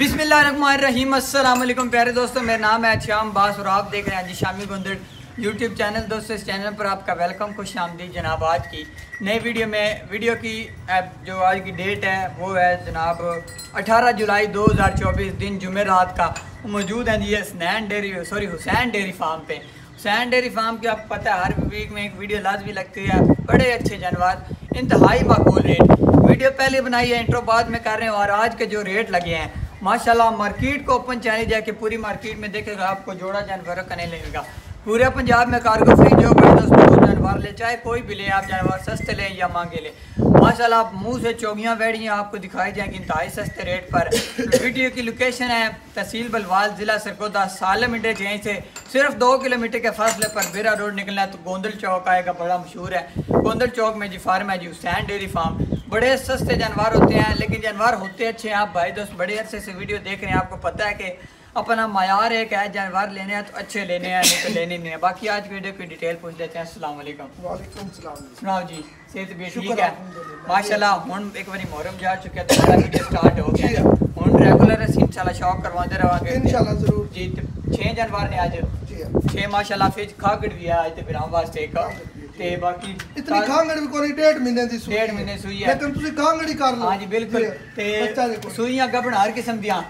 अस्सलाम वालेकुम प्यारे दोस्तों, मेरा नाम है श्याम बास और आप देख रहे हैं जी शामी गुंदड़ यूट्यूब चैनल दोस्तों, इस चैनल पर आपका वेलकम खुश आमदी जनाब आज की नई वीडियो में। वीडियो की जो आज की डेट है, वो है जनाब 18 जुलाई 2024 दिन जुमेरात का। मौजूद है जी Hasnain dairy sorry Hussain dairy farm पे। हुसैन डेयरी फार्म की आपको पता है, हर वीक में एक वीडियो लाजमी लगती है, बड़े अच्छे जानवर, इंतहाई माकूल रेट वीडियो पहले बनाई है इंट्रो बाद में कर रहे हैं और आज के जो रेट लगे हैं माशाल्लाह, मार्केट को ओपन चैनल जाके पूरी मार्केट में देखेगा आपको जोड़ा जानवर करने लगेगा। पूरे पंजाब में कार्गो फ्री जो बड़े दोस्तों जानवर ले, चाहे कोई भी ले, आप जानवर सस्ते लें या मांगे ले। माशाल्लाह, मुँह से चौगियाँ बैठियाँ आपको दिखाई जाएँगी इंतहाई सस्ते रेट पर। वीडियो की लोकेशन है तहसील बलवाल, ज़िला सरगोदा, सालम इंडे यहीं से। सिर्फ़ दो किलोमीटर के फासले पर बेरा रोड निकलना है तो गोंदल चौक आएगा, बड़ा मशहूर है। गोंदल चौक में जी, फार्म है जी, हुसैन डेयरी फार्म। बड़े सस्ते जानवर होते हैं लेकिन जानवर होते अच्छे हैं। आप भाई दोस्त बड़े अरसे से वीडियो देख रहे हैं आपको पता है कि अपना मैार एक है जानवर लेने हैं तो अच्छे लेने हैं नहीं तो लेने नहीं है। बाकी आज वीडियो की डिटेल पूछ लेते हैं। असलम सुनाओ जी सेहत भी ठीक है? माशाल्लाह हूँ एक बार मोहरम जा चुके तो स्टार्ट हो गया। हूँ रेगुलर अस इनशाला शौक करवाते रहेंगे। ज़रूर। जी तो छः जानवर ने अज छः माशाला फिर खागड़ भी है अच्छे विराम तो वास्ते एक। ਤੇ ਬਾਕੀ ਇਤਨੀ ਖਾਂਗੜ ਵੀ ਕੋਈ ਡੇਢ ਮਹੀਨੇ ਦੀ ਸੂਈ ਡੇਢ ਮਹੀਨੇ ਸੂਈ ਹੈ। ਲੇਕਿਨ ਤੁਸੀਂ ਖਾਂਗੜੀ ਕਰ ਲਓ। ਹਾਂਜੀ ਬਿਲਕੁਲ। ਤੇ ਸੂਈਆਂ ਗੱਭਣ ਹਰ ਕਿਸਮ ਦੀਆਂ।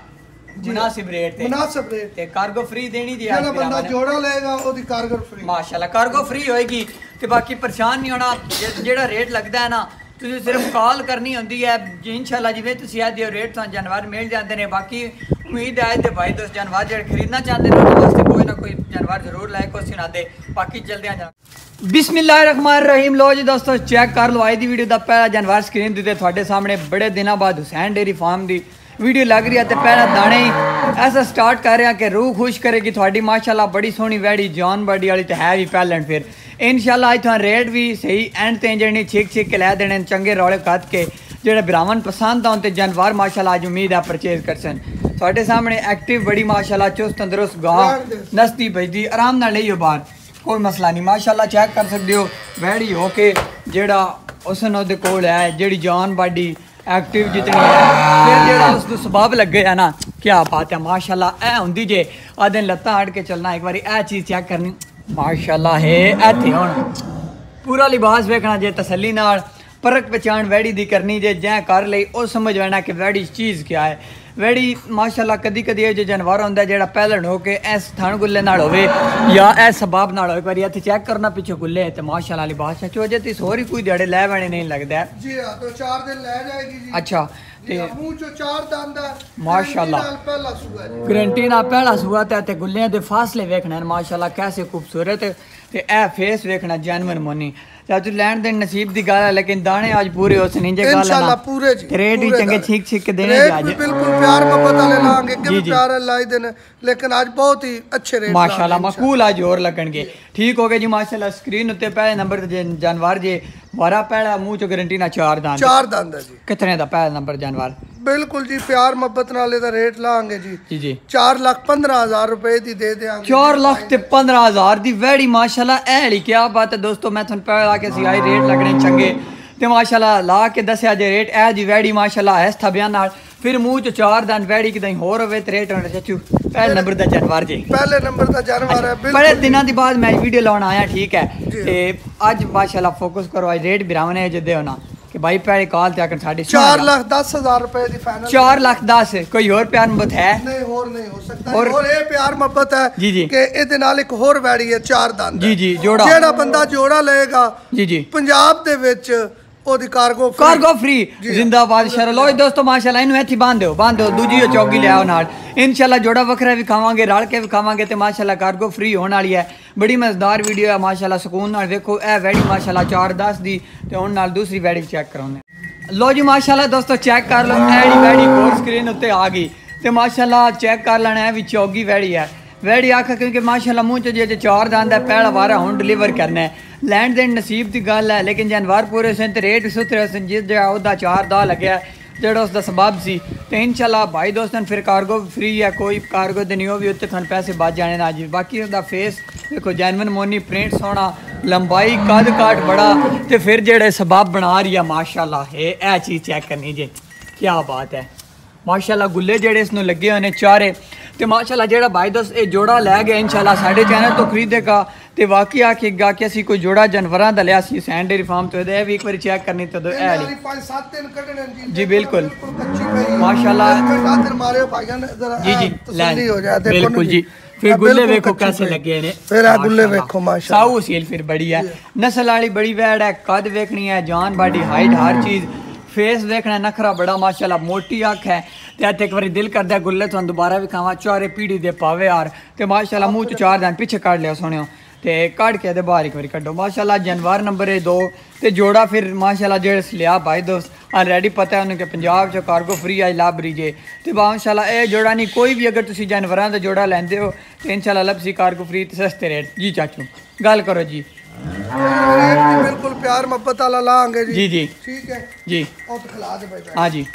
ਮੁਨਾਸਿਬ ਰੇਟ ਤੇ। ਮੁਨਾਸਿਬ ਰੇਟ। ਤੇ ਕਾਰਗੋ ਫ੍ਰੀ ਦੇਣੀ ਜੀ ਜਿਹੜਾ ਬੰਦਾ ਜੋੜਾ ਲਏਗਾ ਉਹਦੀ ਕਾਰਗਰ ਫ੍ਰੀ ਮਾਸ਼ਾਅੱਲਾ ਕਾਰਗੋ ਫ੍ਰੀ ਹੋਏਗੀ। ਤੇ ਬਾਕੀ ਪਰੇਸ਼ਾਨ ਨਹੀਂ ਹੋਣਾ। ਜਿਹੜਾ ਰੇਟ ਲੱਗਦਾ ਹੈ ਨਾ ਤੁਸੀਂ ਸਿਰਫ ਕਾਲ ਕਰਨੀ ਹੁੰਦੀ ਹੈ। ਇਨਸ਼ਾਅੱਲਾ ਜਿਵੇਂ ਤੁਸੀਂ ਆ ਦਿਓ ਰੇਟ ਤੁਹਾਨੂੰ ਜਾਨਵਰ ਮਿਲ ਜਾਂਦੇ ਨੇ। ਬਾਕੀ उम्मीद है तो भाई तुम जानवर जो खरीदना चाहते हैं वास्ते कोई ना कोई जानवर ज़रूर लाए कुछ सुना दे। बाकी चलते बिस्मिल बिस्मिल्लाहमान रहीम लो जी दोस्तों चेक कर लो आज की का पहला जानवर स्क्रीन दिते थोड़े सामने बड़े दिनों बाद हुसैन डेयरी फार्म की वीडियो लग रही है तो पहला दाने ही। ऐसा स्टार्ट कर रहे हैं कि रूह खुश करेगी थोड़ी माशाला बड़ी सोहनी वैड़ी, जान बड़ी वाली तो है भी पहले फिर। इनशाला अज तुम रेट भी सही एंड ते जने छिक छिक के लै देने चंगे रौले कद के। जो ब्राह्मण पसंद आने जानवर माशाला अज उम्मीद है परचेज कर सन ਤੁਹਾਡੇ ਸਾਹਮਣੇ ਐਕਟਿਵ ਬੜੀ ਮਾਸ਼ਾਅੱਲਾ ਚੁਸਤ ਤੰਦਰੁਸਤ ਗਾਂ ਨਸਤੀ ਭਜਦੀ ਆਰਾਮ ਨਾਲ ਲਈਓ ਬਾਹਰ ਕੋਈ ਮਸਲਾ ਨਹੀਂ ਮਾਸ਼ਾਅੱਲਾ ਚੈੱਕ ਕਰ ਸਕਦੇ ਹੋ ਵੈੜੀ ਹੋ ਕੇ ਜਿਹੜਾ ਉਸ ਨੂੰ ਉਹਦੇ ਕੋਲ ਹੈ ਜਿਹੜੀ ਜਾਨ ਬਾਡੀ ਐਕਟਿਵ ਜਿਤਨੀ ਹੈ ਫਿਰ ਜਿਹੜਾ ਉਸ ਨੂੰ ਸਬਬ ਲੱਗੇ ਹੈ ਨਾ ਕੀ ਬਾਤ ਹੈ ਮਾਸ਼ਾਅੱਲਾ ਇਹ ਹੁੰਦੀ ਜੇ ਆਦਨ ਲੱਤਾਂ ਅੜ ਕੇ ਚੱਲਣਾ ਇੱਕ ਵਾਰੀ ਇਹ ਚੀਜ਼ ਚੈੱਕ ਕਰਨੀ ਮਾਸ਼ਾਅੱਲਾ ਹੈ ਇੱਥੇ ਹੁਣ ਪੂਰਾ ਲਿਬਾਸ ਵੇਖਣਾ ਜੇ ਤਸੱਲੀ ਨਾਲ ਪਰਖ ਪਛਾਣ ਵੈੜੀ ਦੀ ਕਰਨੀ ਜੇ ਜੈ ਕਰ ਲਈ ਉਹ ਸਮਝ ਲੈਣਾ ਕਿ ਵੈੜੀ ਚੀਜ਼ ਕੀ ਹੈ ਵੈੜੀ ਮਾਸ਼ਾਅੱਲਾ ਕਦੀ ਕਦੀ ਇਹ ਜੋ ਜਾਨਵਰ ਹੁੰਦਾ ਜਿਹੜਾ ਪਹਿਲਣ ਹੋ ਕੇ ਇਸ ਥਣ ਗੁੱਲੇ ਨਾਲ ਹੋਵੇ ਜਾਂ ਇਹ ਸਬਾਬ ਨਾਲ ਹੋਵੇ ਕਰੀ ਇੱਥੇ ਚੈੱਕ ਕਰਨਾ ਪਿੱਛੇ ਗੁੱਲੇ ਤੇ ਮਾਸ਼ਾਅੱਲਾ ਲਿਬਾਸ ਚੋ ਜੇ ਤੀ ਸੋਰੀ ਕੋਈ ਦਿਹਾੜੇ ਲੈ ਵਣੇ ਨਹੀਂ ਲੱਗਦਾ ਜੀ ਹਾਂ ਤਾਂ 4 ਦਿਨ ਲੈ ਜਾਏਗੀ ਜੀ ਅੱਛਾ ਤੇ ਮੂੰਹ ਚੋਂ ਚਾਰ ਦੰਦ ਹੈ ਮਾਸ਼ਾਅੱਲਾ ਪਹਿਲਾ ਸੂਆ ਗਰੰਟੀ ਨਾਲ ਪਹਿਲਾ ਸੂਆ ਤੇ ਤੇ ਗੁੱਲਿਆਂ ਦੇ ਫਾਸਲੇ ਵੇਖਣਾ ਮਾਸ਼ਾਅੱਲਾ ਕੈਸੇ ਖੂਬਸੂਰਤ ਤੇ ਇਹ ਫੇਸ ਵੇਖਣਾ ਜੈਨੂਇਨ ਮੋਨੀ चाचू लैंड देन नसीब दी गाल है लेकिन दाने आज पूरे हो से नीचे इंशाल्लाह पूरे जी रेट ही चंगे ठीक ठीक के देने आज बिल्कुल प्यार मोहब्बत वाले लांगे के प्यार लाई देने लेकिन आज बहुत ही अच्छे रेट माशाल्लाह मकूल आज और लगणगे ठीक हो गए जी माशाल्लाह स्क्रीन उत्ते पहले नंबर जानवर जे ਤੇ ਜਾਨਵਰ ਜੇ ਵਾਰਾ ਪਹਿਲਾ ਮੂੰਹ ਚ ਗਾਰੰਟੀ ਨਾਲ ਚਾਰ ਦੰਦ ਚਾਰ ਦੰਦ ਹੈ ਜੀ ਕਿਤਨੇ ਦਾ ਪਹਿਲਾ ਨੰਬਰ ਜਾਨਵਰ ਬਿਲਕੁਲ ਜੀ ਪਿਆਰ ਮੁਹੱਬਤ ਨਾਲ ਇਹਦਾ ਰੇਟ ਲਾਂਗੇ ਜੀ ਜੀ ਜੀ 4 ਲੱਖ 15000 ਰੁਪਏ ਦੀ ਦੇ ਦੇਾਂਗੇ 4 ਲੱਖ ਤੇ 15000 ਦੀ ਵੈੜੀ ਮਾਸ਼ਾਅੱਲਾ ਇਹ ਵਾਲੀ ਕੀ ਬਾਤ ਹੈ ਦੋਸਤੋ ਮੈਂ ਤੁਹਾਨੂੰ ਪਹਿਲਾਂ ਕਿ ਸੀ ਆਈ ਰੇਟ ਲੱਗਣੇ ਚੰਗੇ ਤੇ ਮਾਸ਼ਾਅੱਲਾ ਲਾ ਕੇ ਦੱਸਿਆ ਜੇ ਰੇਟ ਇਹ ਜੀ ਵੈੜੀ ਮਾਸ਼ਾਅੱਲਾ ਐਸ ਥਬਿਆਂ ਨਾਲ ਫਿਰ ਮੂੰਹ ਚ ਚਾਰ ਦੰਦ ਵੈੜੀ ਕਿਦਾਂ ਹੋਰ ਹੋਵੇ ਤੇ ਰੇਟ ਹੋਣਾ ਚਾਚੂ ਪਹਿਲੇ ਨੰਬਰ ਦਾ ਜਾਨਵਰ ਜੀ। ਪਹਿਲੇ ਨੰਬਰ ਦਾ ਜਾਨਵਰ ਹੈ ਬਿਲਕੁਲ ਬੜੇ ਦਿਨਾਂ ਦੀ ਬਾਅਦ ਮੈਂ ਵੀਡੀਓ ਲਾਉਣ ਆਇਆ ਠੀਕ ਹੈ। ਤੇ ਅੱਜ ਮਾਸ਼ਾਅੱਲਾ ਫੋਕਸ ਕਰੋ ਅੱਜ ਰੇਟ ਬਿਰਾਵਨੇ ਜਿੱਦੇ ਹੋਣਾ ਕਿ ਭਾਈ ਪਹਿਲੇ ਕਾਲ ਤੇ ਆਕਰ ਸਾਡੀ 4 ਲੱਖ 10000 ਰੁਪਏ ਦੀ ਫਾਈਨਲ 4 ਲੱਖ 10 ਕੋਈ ਹੋਰ ਪਿਆਰ ਮੁਹੱਬਤ ਹੈ? ਨਹੀਂ ਹੋਰ ਨਹੀਂ ਹੋ ਸਕਦਾ। ਹੋਰ ਇਹ ਪਿਆਰ ਮੁਹੱਬਤ ਹੈ ਕਿ ਇਹਦੇ ਨਾਲ ਇੱਕ ਹੋਰ ਵੈੜੀ ਹੈ ਚਾਰ ਦੰਦ ਜੀ ਜੀ ਜੋੜਾ। ਜਿਹੜਾ ਬੰਦਾ ਜੋੜਾ ਲਏਗਾ ਜੀ ਜੀ। ਪੰਜਾਬ ਦੇ ਵਿੱਚ ਉਹਦੀ ਕਾਰਗੋ ਫ੍ਰੀ ਕਾਰਗੋ ਫ੍ਰੀ ਜ਼ਿੰਦਾਬਾਦ ਸ਼ਰ ਲੋ ਦੋਸਤੋ ਮਾਸ਼ਾਅੱਲਾ ਇਹਨੂੰ ਇੱਥੇ ਬੰਨ ਦਿਓ ਬੰਨ ਦਿਓ ਦੂਜੀ ਚੌਗੀ ਲਿਆਓ ਨਾਲ। ਇਨਸ਼ਾਅੱਲਾ ਜੋੜਾ ਵੱਖਰਾ ਵੀ ਖਾਵਾਂਗੇ ਰਲ ਕੇ ਵੀ ਖਾਵਾਂਗੇ ਤੇ ਮਾਸ਼ਾਅੱਲਾ ਕਾਰਗੋ ਫ੍ਰੀ ਹੋਣ ਵਾਲੀ ਹੈ। ਬੜੀ ਮਜ਼ੇਦਾਰ ਵੀਡੀਓ ਹੈ ਮਾਸ਼ਾਅੱਲਾ ਸਕੂਨ ਨਾਲ ਵੇਖੋ ਇਹ ਵੈੜੀ ਮਾਸ਼ਾਅੱਲਾ 410 ਦੀ ਤੇ ਹੁਣ ਨਾਲ ਦੂਸਰੀ ਵੈੜੀ ਚੈੱਕ ਕਰਾਉਂਦੇ ਲੋ ਜੀ ਮਾਸ਼ਾਅੱਲਾ ਦੋਸਤੋ ਚੈੱਕ ਕਰ ਲਓ। ਐੜੀ ਵੈੜੀ ਕੋਰ ਸਕਰੀਨ ਉੱਤੇ ਆ ਗਈ। ਤੇ ਮਾਸ਼ਾਅੱਲਾ ਚੈੱਕ ਕਰ ਲੈਣਾ ਹੈ ਵੀ ਚੌਗੀ ਵੈੜੀ ਹੈ। ਵੈੜੀ ਆਖਾ ਕਿਉਂਕਿ ਮਾਸ਼ਾਅੱਲਾ ਮੂੰਹ ਚ ਜੇ ਚਾਰ ਦੰਦ ਹੈ ਪਹਿਲਾ ਵਾਰਾ ਹੁਣ ਡਿਲੀਵਰ ਕਰਨਾ ਹੈ ਲੈਂਡ ਦੇ ਨਸੀਬ ਦੀ ਗੱਲ ਹੈ ਲੇਕਿਨ ਜਾਨਵਰ ਪੂਰੇ ਸਨ ਤੇ ਰੇਟ ਸੁਥਰੇ ਸਨ ਜਿਸ ਦਾ ਉਹਦਾ ਚਾਰ ਦਾ ਲੱਗਿਆ ਜਿਹੜਾ ਉਸ ਦਾ ਸਬਬ ਸੀ ਤੇ ਇਨਸ਼ਾਅੱਲਾ ਭਾਈ ਦੋਸਤਨ ਫਿਰ ਕਾਰਗੋ ਫ੍ਰੀ ਹੈ ਕੋਈ ਕਾਰਗੋ ਦੇ ਨਹੀਂ ਉਹ ਵੀ ਉੱਤੇ ਤੁਹਾਨੂੰ ਪੈਸੇ ਬਚ ਜਾਣੇ ਨਾ ਜੀ ਬਾਕੀ ਉਹਦਾ ਫੇਸ ਦੇਖੋ ਜੈਨੂਇਨ ਮੋਨੀ ਪ੍ਰਿੰਟ ਸੋਹਣਾ ਲੰਬਾਈ ਕੱਦ ਕਾਟ ਬੜਾ ਤੇ ਫਿਰ ਜਿਹੜੇ ਸਬਬ ਬਣਾ ਰਹੀ ਹੈ ਮਾਸ਼ਾਅੱਲਾ ਇਹ ਇਹ ਚੀਜ਼ ਚੈੱਕ ਕਰਨੀ ਜੀ ਕੀ ਬਾਤ ਹੈ ਮਾਸ਼ਾਅੱਲਾ ਗੁੱਲੇ ਜਿਹੜੇ ਇਸ ਨੂੰ ਲੱਗੇ ਹੋਏ ਨੇ ਚਾਰੇ ਤੇ ਮਾਸ਼ਾਅੱਲਾ ਜਿਹੜਾ ਭਾਈ ਦੱਸ ਇਹ ਜੋੜਾ ਲੈ ਗਿਆ ਇਨਸ਼ਾਅੱਲਾ ਸਾਡੇ ਚੈਨਲ ਤੋਂ ਖਰੀਦੇਗਾ ਤੇ ਵਾਕਈ ਆਖੇਗਾ ਕਿ ਅਸੀਂ ਕੋਈ ਜੋੜਾ ਜਾਨਵਰਾਂ ਦਾ ਲਿਆ ਸੀ ਸੈਂਡ ਡੇਰੀ ਫਾਰਮ ਤੋਂ ਇਹ ਵੀ ਇੱਕ ਵਾਰੀ ਚੈੱਕ ਕਰਨੀ ਤੇ ਦੋ ਇਹ ਲਈ 5-7 ਦਿਨ ਕੱਢਣੇ ਜੀ ਜੀ ਬਿਲਕੁਲ ਮਾਸ਼ਾਅੱਲਾ ਖਾਤਰ ਮਾਰਿਓ ਭਾਈਆਂ ਜ਼ਰਾ ਜੀ ਜੀ ਤਸੱਲੀ ਹੋ ਜਾਏ ਦੇਖੋ ਬਿਲਕੁਲ ਜੀ फिर गुल्ले वेखो कैसे लगे ने फिर आ गुल्ले वेखो माशाल्लाह साऊ सील फिर बड़ी है नस्ल वाली बड़ी वैड है कद वेखनी है जान बाडी हाइट हर चीज़ ਫੇਸ ਵੇਖਣਾ ਨਖਰਾ ਬੜਾ ਮਾਸ਼ਾਅੱਲਾ ਮੋਟੀ ਅੱਖ ਹੈ ਤੇ ਇੱਥੇ ਇੱਕ ਵਾਰੀ ਦਿਲ ਕਰਦਾ ਹੈ ਗੁੱਲੇ ਤੁਹਾਨੂੰ ਦੁਬਾਰਾ ਵੀ ਖਾਵਾਂ ਚਾਰੇ ਪੀੜੀ ਦੇ ਪਾਵੇ ਯਾਰ ਤੇ ਮਾਸ਼ਾਅੱਲਾ ਮੂੰਹ ਚ ਚਾਰ ਦਿਨ ਪਿੱਛੇ ਕੱਢ ਲਿਆ ਸੋਹਣਿਓ ਤੇ ਕੱਢ ਕੇ ਤੇ ਬਾਹਰ ਇੱਕ ਵਾਰੀ ਕੱਢੋ ਮਾਸ਼ਾਅੱਲਾ ਜਨਵਰ ਨੰਬਰ ਇਹ 2 ਤੇ ਜੋੜਾ ਫਿਰ ਮਾਸ਼ਾਅੱਲਾ ਜਿਹੜੇ ਲਿਆ ਭਾਈ ਦੋਸਤ ਆਲਰੇਡੀ ਪਤਾ ਹੈ ਉਹਨੂੰ ਕਿ ਪੰਜਾਬ ਚ ਕਾਰਗੋ ਫ੍ਰੀ ਆਈ ਲਾਬਰੀ ਜੇ ਤੇ ਮਾਸ਼ਾਅੱਲਾ ਇਹ ਜੋੜਾ ਨਹੀਂ ਕੋਈ ਵੀ ਅਗਰ ਤੁਸੀਂ ਜਾਨਵਰਾਂ ਦਾ ਜੋੜਾ ਲੈਂਦੇ ਹੋ ਤੇ ਇਨਸ਼ਾਅੱਲਾ ਲਬਸੀ ਕਾਰਗੋ ਫ੍ਰੀ ਤੇ ਸਸਤੇ ਰੇਟ ਜੀ ਚਾਚੂ ਗੱਲ ਕਰੋ ਜੀ ਵੀ ਬਿਲਕੁਲ ਪਿਆਰ ਮੁਹੱਬਤ ਵਾਲਾ ਲਾਂਗੇ ਜੀ। ਜੀ ਜੀ। ਠੀਕ ਹੈ। ਜੀ। ਉਹ ਤਾਂ ਖਿਲਾ ਦੇ ਭਾਈ ਹਾਂ ਜੀ।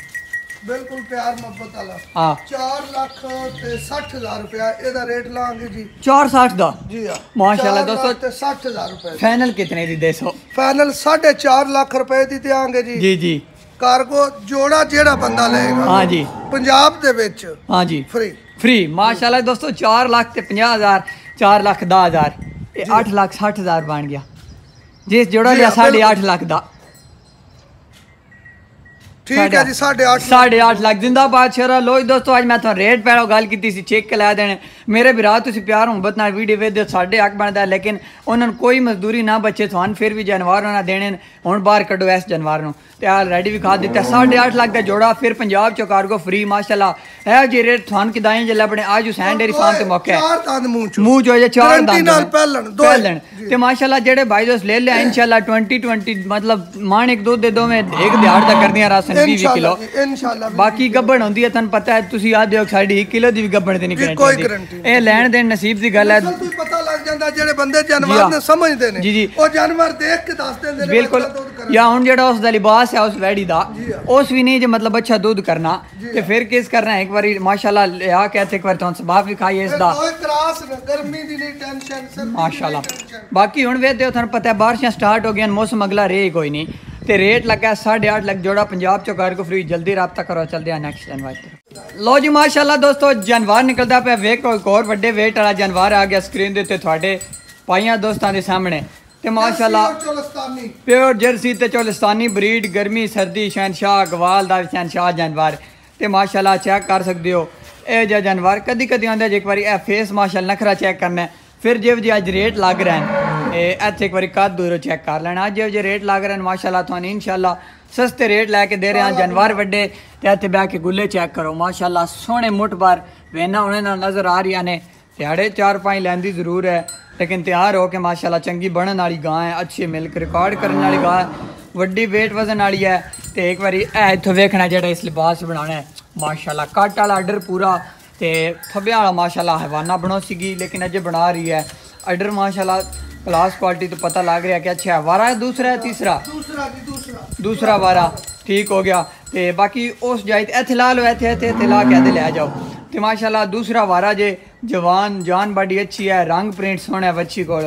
ਬਿਲਕੁਲ ਪਿਆਰ ਮੁਹੱਬਤ ਵਾਲਾ। ਹਾਂ। 4 ਲੱਖ ਤੇ 60000 ਰੁਪਇਆ ਇਹਦਾ ਰੇਟ ਲਾਂਗੇ ਜੀ। 460 ਦਾ? ਜੀ ਹਾਂ। ਮਾਸ਼ਾਅੱਲਾ ਚਾਰ ਦੋਸਤੋ। ਲੱਖ ਤੇ 60000 ਰੁਪਏ ਫਾਈਨਲ ਕਿਤਨੇ ਦੀ ਦੇਸੋ ਫਾਈਨਲ 4.5 ਲੱਖ ਰੁਪਏ ਦੀ ਦਿਆਂਗੇ ਜੀ। ਜੀ ਜੀ। ਕਾਰਗੋ ਜੋੜਾ ਜਿਹੜਾ ਬੰਦਾ ਲਏਗਾ। ਹਾਂ ਜੀ। ਪੰਜਾਬ ਦੇ ਵਿੱਚ। ਹਾਂ ਜੀ। ਫ੍ਰੀ। ਫ੍ਰੀ। ਮਾਸ਼ਾਅੱਲਾ ਦੋਸਤੋ 4 ਲੱਖ ਤੇ 50000 4 ਲੱਖ 10000 ਇਹ 8 ਲੱਖ 60000 ਬਣ ਗਿਆ। ਜਿਸ ਜੋੜਾ ਲਿਆ ਹਾਂ, 8.5 ਲੱਖ ਦਾ। ਠੀਕ ਹੈ ਜੀ 8.5 ਸਾਢੇ ਅੱਠ ਲੱਖ। ਜਿੰਦਾਬਾਦ ਸ਼ਰਾ ਲੋਈ ਦੋਸਤੋ ਅੱਜ ਮੈਂ ਤੁਹਾਨੂੰ ਰੇਟ ਪੈਰੋ ਗੱਲ ਕੀਤੀ ਸੀ ਚੈੱਕ ਲੈ ਦੇਣ। ਮੇਰੇ ਵੀਰਾ ਤੁਸੀਂ ਪਿਆਰ ਮੁਹੱਬਤ ਨਾਲ ਵੀਡੀਓ ਵੇਖਦੇ ਸਾਡੇ ਹੱਕ ਬਣਦਾ ਲੇਕਿਨ ਉਹਨਾਂ ਨੂੰ ਕੋਈ ਮਜ਼ਦੂਰੀ ਨਾ ਬਚੇ ਤੁਹਾਨੂੰ ਫਿਰ ਵੀ ਜਾਨਵਰ ਉਹਨਾਂ ਦੇਣੇ। ਹੁਣ ਬਾਹਰ ਕੱਢੋ ਇਸ ਜਾਨਵਰ ਨੂੰ ਤੇ ਆ ਰੈਡੀ ਵੀ ਖਾ ਦਿੱਤਾ ਸਾਢੇ ਅੱਠ ਲੱਖ ਦਾ ਜੋੜਾ ਫਿਰ ਪੰਜਾਬ ਚੋਂ ਕਾਰਗੋ ਫ੍ਰੀ ਮਾਸ਼ਾਅੱਲਾ ਹੈ ਜੀ ਰੇਟ ਤੁਹਾਨੂੰ ਕਿਦਾਂ ਜੇ ਆਪਣੇ ਅੱਜ ਹੁਸੈਨ ਡੇਰੀ ਫਾਰਮ ਤੇ ਮੌਕੇ ਹੈ ਚਾਰ ਦੰਦ ਮੂੰਹ ਚ ਮੂੰਹ ਜੋ ਜੇ ਚਾਰ Guarantee ਦੰਦ ਨਾਲ ਨੇ। ਪਹਿਲਣ, ਦੋ ਪਹਿਲਣ। ਜੀ। ਤੇ ਮਾਸ਼ਾਅੱਲਾ ਜਿਹੜੇ ਭਾਈ ਦੋਸਤ ਲੈ ਲਿਆ ਇਨਸ਼ਾਅੱਲਾ 2020 ਮਤਲਬ ਮਾਣਿਕ ਦੁੱਧ ਦੇ ਦੋਵੇਂ ਇੱਕ ਦਿਹਾੜ ਦਾ ਕਰਦੀਆਂ ਰਾਸਨ 20 20 ਕਿਲੋ ਇਨਸ਼ਾਅੱਲਾ ਜੀ, ਇਨਸ਼ਾਅੱਲਾ ਵੀ। ਬਾਕੀ ਗੱਬਣ ਹੁੰਦੀ ਹੈ ਤੁਹਾਨੂੰ ਪਤਾ ਹੈ ਤੁਸੀਂ ਆ ਦਿਓ ਸਾਡੀ 1 ਕਿਲੋ ਦੀ ਵੀ ਗੱਬਣ ਤੇ ਨਹੀਂ ਜੀ, ਕਰਨੀ ਕੋਈ ਚਾਹੀਦੀ। guarantee ਨਹੀਂ। ਇਹ ਲੈਣ ਦੇਣ ਨਸੀਬ ਦੀ ਗੱਲ ਹੈ ਅਸਲ ਤੋਂ ਹੀ ਪਤਾ ਲੱਗ ਜਾਂਦਾ ਜਿਹੜੇ ਬੰਦੇ ਜੀ ਜਾਨਵਰ ਹਾਂ। ਨੇ ਸਮਝਦੇ ਨੇ ਜੀ, ਜੀ। ਉਹ ਜਾਨਵਰ ਦੇਖ ਕੇ ਦੱਸ ਦਿੰਦੇ ਨੇ ਬਿਲਕੁਲ दूध करना या हूँ जो उसका लिबास है उस लैडी का उस भी नहीं जो मतलब अच्छा दूध करना तो फिर किस करना एक बार माशाल्लाह लिया के एक बार तुम सबाफ भी खाइए इसका माशाल्लाह बाकी हूँ वे तो थोड़ा पता है बारिशां स्टार्ट हो गई मौसम अगला रे कोई नहीं ਤੇ ਰੇਟ ਲੱਗਾ 8.5 ਲੱਖ ਜੋੜਾ ਪੰਜਾਬ ਚੋਂ ਕਰ ਕੋ ਫਰੀ ਜਲਦੀ ਰਾਬਤਾ ਕਰੋ ਚਲਦੇ ਆ ਨੈਕਸਟ ਜਨਵਾਰ ਲੋ ਜੀ ਮਾਸ਼ਾਅੱਲਾ ਦੋਸਤੋ ਜਨਵਾਰ ਨਿਕਲਦਾ ਪਿਆ ਵੇਖ ਕੋਈ ਹੋਰ ਵੱਡੇ weight ਵਾਲਾ ਜਨਵਾਰ ਆ ਗਿਆ ਸਕਰੀਨ ਦੇ ਉੱਤੇ ਤੁਹਾਡੇ ਪਾਈਆਂ ਦੋਸਤਾਂ ਦੇ ਸਾਹਮਣੇ ਤੇ ਮਾਸ਼ਾਅੱਲਾ ਪਿਓਰ ਜਰਸੀ ਤੇ ਚੋਲਿਸਤਾਨੀ ਬਰੀਡ ਗਰਮੀ ਸਰਦੀ ਸ਼ਹਿਨशाह ਗਵਾਲ ਦਾ ਸ਼ਹਿਨशाह ਜਾਨਵਰ। ਤੇ ਮਾਸ਼ਾਅੱਲਾ ਚੈੱਕ ਕਰ ਸਕਦੇ ਹੋ। ਇਹ ਜਿਹਾ ਜਾਨਵਰ ਕਦੀ ਕਦੀ ਆਉਂਦਾ ਜੇ ਇੱਕ ਵਾਰੀ ਇਹ ਫੇਸ ਮਾਸ਼ਾਅੱਲਾ ਨਖਰਾ ਚੈੱਕ ਕਰਨਾ ਫਿਰ ਜੇ ਜੀ ਅੱਜ ਰੇਟ ਲੱਗ ਰਹੇ ਨੇ ਇਹ ਇੱਥੇ ਇੱਕ ਵਾਰੀ ਕੱਦ ਦੂਰ ਚੈੱਕ ਕਰ ਲੈਣਾ। ਜੇ ਜੇ ਰੇਟ ਲੱਗ ਰਹੇ ਨੇ ਮਾਸ਼ਾਅੱਲਾ ਤੁਹਾਨੂੰ ਇਨਸ਼ਾਅੱਲਾ ਸਸਤੇ ਰੇਟ ਲੈ ਕੇ ਦੇ ਰਹੇ ਹਾਂ ਜਾਨਵਰ ਵੱਡੇ। ਤੇ ਇੱਥੇ ਬਹਿ ਕੇ ਗੁੱਲੇ ਚੈੱਕ ਕਰੋ। ਮਾਸ਼ਾਅੱਲਾ ਸੋਹਣੇ ਮੁੱਠ ਬਾਰ ਵੇਨਾ ਉਹਨਾਂ ਨਾਲ ਨਜ਼ਰ ਆ ਰਹੀਆਂ ਨੇ। ਦਿਹਾੜੇ 4-5 ਲੈਂਦੀ ਜ਼ਰੂਰ ਹੈ। ਲੇਕਿਨ ਤਿਆਰ ਹੋ ਕੇ ਮਾਸ਼ਾਅੱਲਾ ਚੰਗੀ ਬਣਨ ਵਾਲੀ ਗਾਂ ਹੈ ਅੱਛੀ ਮਿਲਕ ਰਿਕਾਰਡ ਕਰਨ ਵਾਲੀ ਗਾਂ ਹੈ ਵੱਡੀ weight ਵਜ਼ਨ ਵਾਲੀ ਹੈ ਤੇ ਇੱਕ ਵਾਰੀ ਇਹ ਇੱਥੋਂ ਵੇਖਣਾ ਜਿਹੜਾ ਇਸ ਲਿਬਾਸ ਬਣਾਉਣਾ ਹੈ। ਮਾਸ਼ਾਅੱਲਾ ਕੱਟ ਵਾਲਾ ਆਰਡਰ ਪੂਰਾ ਤੇ ਥੱਬਿਆਂ ਵਾਲਾ ਮਾਸ਼ਾਅੱਲਾ ਹਵਾਨਾ ਬਣੋ ਸੀਗੀ ਲੇਕਿਨ ਅਜੇ ਬਣਾ ਰਹੀ ਹੈ। ਆਰਡਰ ਮਾਸ਼ਾਅੱਲਾ ਕਲਾਸ ਕੁਆਲਿਟੀ ਤੋਂ ਪਤਾ ਲੱਗ ਰਿਹਾ ਕਿ ਅੱਛਾ ਵਾਰਾ ਹੈ ਦੂਸਰਾ ਹੈ ਤੀਸਰਾ? ਦੂਸਰਾ ਜੀ ਦੂਸਰਾ। ਦੂਸਰਾ ਵਾਰਾ ਠੀਕ ਹੋ ਗਿਆ। ਤੇ ਬਾਕੀ ਉਸ ਜਾਇਤ ਇੱਥੇ ਲਾ ਲਓ ਇੱਥੇ ਇੱਥੇ ਇੱਥੇ ਲਾ ਕੇ ਇਹਦੇ ਲੈ ਜਾਓ। ਤੇ ਮਾਸ਼ਾਅੱਲਾ ਦੂਸਰਾ ਵਾਰਾ ਜੇ जवान जान बॉडी अच्छी है रंग प्रिंट सोहना है बच्ची को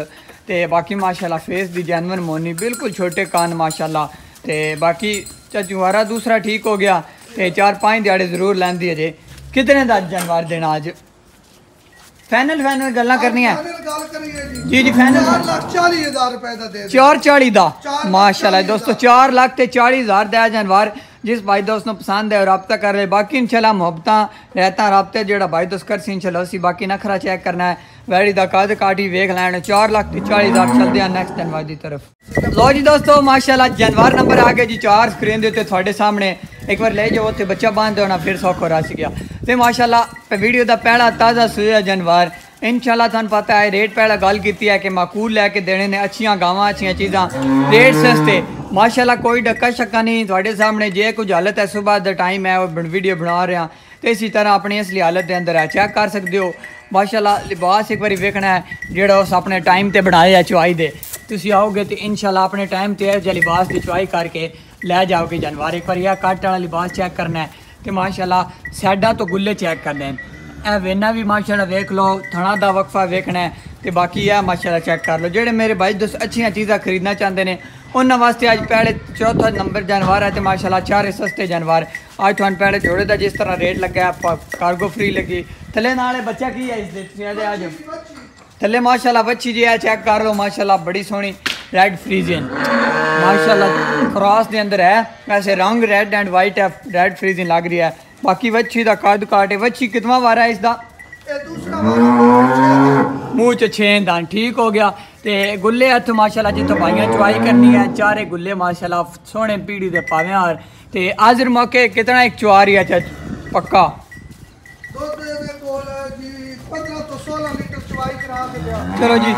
ते बाकी माशाल्लाह फेस दी जैनवन मोनी बिल्कुल छोटे कान माशाल्लाह। ते बाकी चचुआरा दूसरा ठीक हो गया ते चार पाँच दिहाड़े ज़रूर लेंदी अजे कितने दा जानवर देना अज फाइनल फाइनल गल करनी है जी। जी फाइनल चार चाली का माशाल्लाह दोस्तों चार लाख चाली हज़ार दया जानवर। जिस भाई दोस्त को पसंद है रबता कर ले, बाकी इंशाल्लाह मुहब्त रहता रबते जो भाई दोस्त कर सी इंशाल्लाह उसी बाकी नखरा चेक करना है। वैडी का कद काट ही वेख लैन चार लख चाली हज़ार चलते हैं नैक्सट जनवर की तरफ़। लो जी दोस्तों माशाला जनवर नंबर आ गए जी, चार स्क्रीन के उत्ते सामने। एक बार ले जाओ तो बच्चा बाँध देना फिर सौखो रस गया तो माशाला वीडियो का पहला ताज़ा सूया जनवर। ਲੈ ਜਾਓ ਉੱਥੇ ਬੱਚਾ ਬੰਦ ਹੋਣਾ ਫਿਰ ਸੌਖੋ ਰਸ ਗਿਆ ਤੇ ਮਾਸ਼ਾਅੱਲਾ ਵੀਡੀਓ ਦਾ ਪਹਿਲਾ ਤਾਜ਼ਾ ਸੂਇਆ ਜਾਨਵਰ ਇਨਸ਼ਾਅੱਲਾ ਤੁਹਾਨੂੰ ਪਤਾ ਹੈ ਰੇਟ ਪਹਿਲਾਂ ਗੱਲ ਕੀਤੀ ਹੈ ਕਿ ਮਾਕੂਲ ਲੈ ਕੇ ਦੇਣੇ ਨੇ ਅੱਛੀਆਂ ਗਾਵਾਂ ਅੱਛੀਆਂ ਚੀਜ਼ਾਂ ਰੇਟ ਸਸਤੇ ਮਾਸ਼ਾਅੱਲਾ ਕੋਈ ਡੱਕਾ ਸ਼ੱਕਾ ਨਹੀਂ ਤੁਹਾਡੇ ਸਾਹਮਣੇ ਜੇ ਕੁਝ ਹਾਲਤ ਹੈ ਸਵੇਰ ਦਾ ਟਾਈਮ ਹੈ ਉਹ ਵੀਡੀਓ ਬਣਾ ਰਿਹਾ ਤੇ ਇਸੇ ਤਰ੍ਹਾਂ ਆਪਣੀ ਅਸਲੀ ਹਾਲਤ ਦੇ ਅੰਦਰ ਹੈ ਚੈੱਕ ਕਰ ਸਕਦੇ ਹੋ ਮਾਸ਼ਾਅੱਲਾ ਲਿਬਾਸ ਇੱਕ ਵਾਰੀ ਵੇਖਣਾ ਹੈ ਜਿਹੜਾ ਉਸ ਆਪਣੇ ਟਾਈਮ ਤੇ ਬਣਾਏ ਆ ਚੁਆਈ ਦੇ ਤੁਸੀਂ ਆਓਗੇ ਤੇ ਇਨਸ਼ਾਅੱਲਾ ਆਪਣੇ ਟਾਈਮ ਤੇ ਇਹ ਜਿਹਾ ਲਿਬਾਸ ਦੀ ਚੁਆਈ ਕਰਕੇ ਲੈ ਜਾਓਗੇ ਜਾਨਵਰ ਇੱਕ ਵਾਰੀ ਇਹ ਕੱਟ ਵਾਲਾ ਲਿਬਾਸ ਚੈੱਕ ਕਰਨਾ ਹੈ ਤੇ ਮਾਸ਼ਾਅੱਲਾ ਸਾਡਾ ਤੋਂ ਗੁੱਲੇ ਚੈੱਕ ਕਰਨੇ ਨੇ ਇਹ ਵੇਨਾ ਵੀ ਮਾਸ਼ਾਅੱਲਾ ਵੇਖ ਲਓ ਥਣਾ ਦਾ ਵਕਫਾ ਵੇਖਣਾ ਹੈ ਤੇ ਬਾਕੀ ਇਹ ਮਾਸ਼ਾਅੱਲਾ ਚੈੱਕ ਕਰ ਲਓ ਜਿਹੜੇ ਮੇਰੇ ਭਾਈ ਦੋਸਤ ਅੱਛੀਆਂ ਚੀਜ਼ਾਂ ਖਰੀਦਣਾ ਚਾਹੁੰਦੇ ਨੇ ਉਹਨਾਂ ਵਾਸਤੇ ਅੱਜ ਪਹਿਲੇ ਚੌਥਾ ਨੰਬਰ ਜਾਨਵਰ ਹੈ ਤੇ ਮਾਸ਼ਾਅੱਲਾ ਚਾਰੇ ਸਸਤੇ ਜਾਨਵਰ ਅੱਜ ਤੁਹਾਨੂੰ ਪਹਿਲੇ ਜੋੜੇ ਦਾ ਜਿਸ ਤਰ੍ਹਾਂ ਰੇਟ ਲੱਗਾ ਕਾਰਗੋ ਫ੍ਰੀ ਲੱਗੀ ਥੱਲੇ ਨਾਲੇ ਬੱਚਾ ਕੀ ਹੈ ਇਸ ਦੇ ਤੁਸੀਂ ਇਹਦੇ ਆਜੋ ਥੱਲੇ ਮਾਸ਼ਾਅੱਲਾ ਬੱਚੀ ਜੀ ਹੈ ਚੈੱਕ ਕਰ ਲਓ ਮਾਸ਼ਾਅੱਲਾ ਬੜੀ ਸੋਹਣੀ ਰੈਡ ਫਰੀਜ਼ਨ ਮਾਸ਼ਾਅੱਲਾ ਕ੍ਰਾਸ ਦੇ ਅੰਦਰ ਹੈ ਵੈਸੇ ਰੰਗ ਰੈਡ ਐਂਡ ਵਾਈਟ ਹੈ ਰੈਡ ਫਰੀਜ਼ਨ ਲੱਗ ਰਹੀ ਹੈ ਬਾਕੀ ਵੱਛੀ ਦਾ ਕੱਦ ਕਾਟ ਹੈ ਵੱਛੀ ਕਿਤਨਾ ਵਾਰਾ ਹੈ ਇਸ ਦਾ ਇਹ ਦੂਸਰਾ ਵਾਲਾ ਮੂੰਹ ਚ ਛੇ ਦੰਦ ਠੀਕ ਹੋ ਗਿਆ। ਤੇ ਗੁੱਲੇ ਹੱਥ ਮਾਸ਼ਾਅੱਲਾ ਜਿੱਥੋਂ ਭਾਈਆਂ ਚੁਆਈ ਕਰਨੀ ਹੈ ਚਾਰੇ ਗੁੱਲੇ ਮਾਸ਼ਾਅੱਲਾ ਸੋਹਣੇ ਪੀੜੀ ਦੇ ਪਾਵੇਂ ਹਾਰ। ਤੇ ਆਜ਼ਰ ਮੌਕੇ ਕਿਤਨਾ ਇੱਕ ਚੁਆਰੀ ਹੈ ਚੱਜ ਪੱਕਾ? ਦੁੱਧ ਦੇ ਕੋਲ ਜੀ 15 ਤੋਂ 16 ਲੀਟਰ ਚਵਾਈ ਕਰਾ ਕੇ ਲਿਆ ਚਲੋ ਜੀ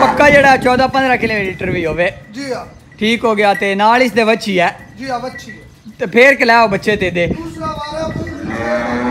ਪੱਕਾ ਜਿਹੜਾ 14 15 ਕਿਲੋਮੀਟਰ ਵੀ ਹੋਵੇ। ਜੀ ਆ ਠੀਕ ਹੋ ਗਿਆ ਤੇ ਨਾਲ ਇਸ ਦੇ ਵੱਛੀ ਹੈ। ਜੀ ਹੈ ਤੇ ਫੇਰ ਖਿਲਾਓ ਬੱਚੇ ਤੇ ਦੇ। ਦੂਸਰਾ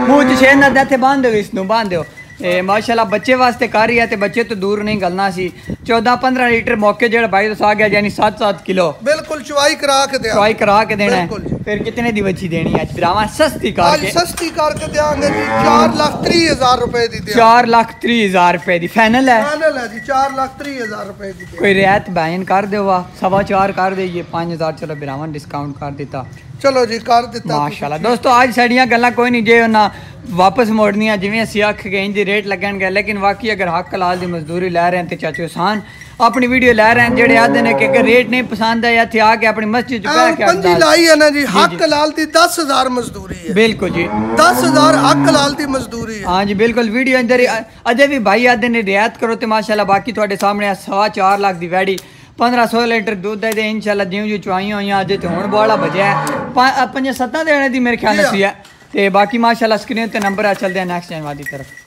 ਮੂੰਹ ਛੇ ਨਾ ਇੱਥੇ ਬੰਨ ਦਿਓ ਇਸ ਨੂੰ ਬੰਨ ਦਿਓ। ਤੇ ਮਾਸ਼ਾਅੱਲਾ ਬੱਚੇ ਵਾਸਤੇ ਕਰ ਰਹੀ ਹੈ ਤੇ ਬੱਚੇ ਤੋਂ ਦੂਰ ਨਹੀਂ ਗਲਣਾ ਸੀ। 14 15 ਲੀਟਰ ਮੌਕੇ ਜਿਹੜਾ ਭਾਈ ਦੱਸ ਆ ਗਿਆ ਯਾਨੀ 7-7 ਕਿਲੋ। ਬਿਲਕੁਲ ਚਵਾਈ ਕਰਾ ਕੇ ਦਿਆ। ਚੁਆਈ ਕਰਾ ਕੇ ਦੇਣਾ। ਬਿਲਕੁਲ ਹੈ ਜੀ। ਫਿਰ ਕਿਤਨੇ ਦੀ ਬੱਚੀ ਦੇਣੀ ਹੈ ਅੱਜ ਬਰਾਵਾ ਸਸਤੀ ਅੱਜ ਕਰਕੇ ਸਸਤੀ ਕਰਕੇ ਦਿਆਂਗੇ ਜੀ 4 ਲੱਖ 30 ਹਜ਼ਾਰ ਰੁਪਏ ਦੀ ਦਿਆਂ 4 ਲੱਖ 30 ਹਜ਼ਾਰ ਰੁਪਏ ਦੀ ਫਾਈਨਲ ਹੈ ਫਾਈਨਲ ਹੈ ਜੀ 4 ਲੱਖ 30 ਹਜ਼ਾਰ ਰੁਪਏ ਦੀ ਦਿਆਂ ਕੋਈ ਰਿਆਇਤ ਬੈਨ ਕਰ ਦਿਓ ਵਾ ਸਵਾ ਚਾਰ ਕਰ ਦੇਈਏ 5000 ਚਲੋ ਬਰਾਵਾ ਡਿਸਕਾਊਂਟ ਕਰ ਦਿੱਤਾ ਚਲੋ ਜੀ ਕਰ ਦਿੱਤਾ ਤੁਸੀਂ। ਮਾਸ਼ਾਅੱਲਾ ਦੋਸਤੋ ਅੱਜ ਸਾਡੀਆਂ ਗੱਲਾਂ ਕੋਈ ਨਹੀਂ ਜੇ ਉਹਨਾਂ ਵਾਪਸ ਮੋੜਨੀਆਂ ਜਿਵੇਂ ਅਸੀਂ ਆਖ ਗਏ ਇੰਜ ਰੇਟ ਲੱਗਣਗੇ ਲੇਕਿਨ ਵਾਕਈ ਅਗਰ ਹੱਕ ਲਾਲ ਦੀ ਮਜ਼ਦੂਰੀ ਲੈ ਰਹੇ ਹਨ ਤੇ ਚਾਚੋ ਆਸਾਨ ਆਪਣੀ ਵੀਡੀਓ ਲੈ ਰਹੇ ਜਿਹੜੇ ਆਦੇ ਨੇ ਕਿ ਰੇਟ ਨਹੀਂ ਪਸੰਦ ਆਇਆ ਇੱਥੇ ਆ ਕੇ ਆਪਣੀ ਮਸਜਿਦ ਚ ਬਹਿ ਕੇ ਪੰਜੀ ਲਾਈ ਹੈ ਨਾ ਜੀ ਹੱਕ। ਲਾਲ ਦੀ 10000 ਮਜ਼ਦੂਰੀ ਹੈ। ਬਿਲਕੁਲ ਜੀ। 10000 ਹੱਕ ਲਾਲ ਦੀ ਮਜ਼ਦੂਰੀ ਹੈ। ਹਾਂ ਜੀ ਬਿਲਕੁਲ। ਵੀਡੀਓ ਅੰਦਰ ਅਜੇ ਵੀ ਭਾਈ ਆਦੇ ਨੇ ਰਿਆਇਤ ਕਰੋ ਤੇ ਮਾਸ਼ਾਅੱਲਾ ਬਾਕੀ ਤੁਹਾਡੇ ਸਾਹਮਣੇ ਆ ਸਵਾ ਚਾਰ ਲੱਖ ਦੀ ਵੈੜੀ। 1500 ਲੀਟਰ ਦੁੱਧ ਹੈ ਤੇ ਇਨਸ਼ਾਅੱਲਾ ਜਿਉਂ ਜਿਉਂ ਚੁਆਈਆਂ ਹੋਈਆਂ ਅੱਜ ਤੇ ਹੁਣ ਬੋਲਾ ਵਜਿਆ ਹੈ। ਪੰਜ ਸੱਤਾਂ ਦੇਣੇ ਦੀ ਮੇਰੇ ਖਿਆਲ ਸੀ ਹੈ ਤੇ ਬਾਕੀ ਮਾਸ਼ਾਅੱਲਾ ਸਕਰੀਨ ਤੇ ਨੰਬਰ ਆ ਚੱਲਦੇ ਆ ਨੈਕਸਟ ਜਾਨਵਰ ਦੀ ਤਰਫ।